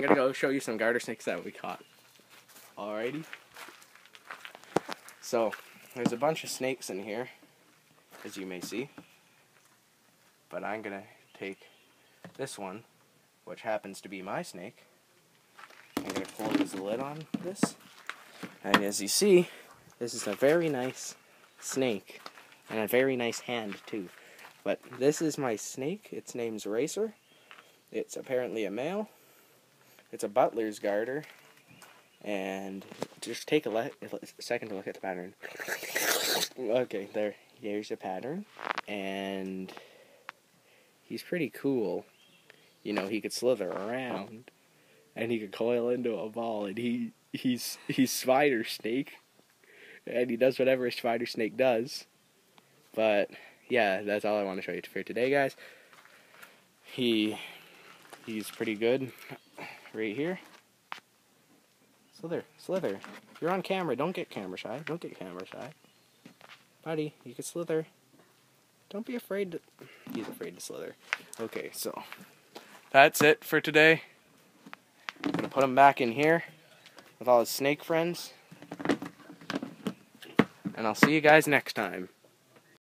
I'm gonna go show you some garter snakes that we caught. Alrighty. So, there's a bunch of snakes in here, as you may see. But I'm gonna take this one, which happens to be my snake. I'm gonna close the lid on this. And as you see, this is a very nice snake. And a very nice hand, too. But this is my snake. Its name's Racer. It's apparently a male. It's a butler's garter. And just take a, le- a second to look at the pattern. okay, there. Here's the pattern. And he's pretty cool. You know, he could slither around. And he could coil into a ball. And he he's he's spider snake. And he does whatever a spider snake does. But yeah, that's all I want to show you for today, guys. He he's pretty good right here. Slither, slither. You're on camera. Don't get camera shy. Don't get camera shy. Buddy, you can slither. Don't be afraid to... He's afraid to slither. Okay, so... That's it for today. I'm to put him back in here with all his snake friends. And I'll see you guys next time.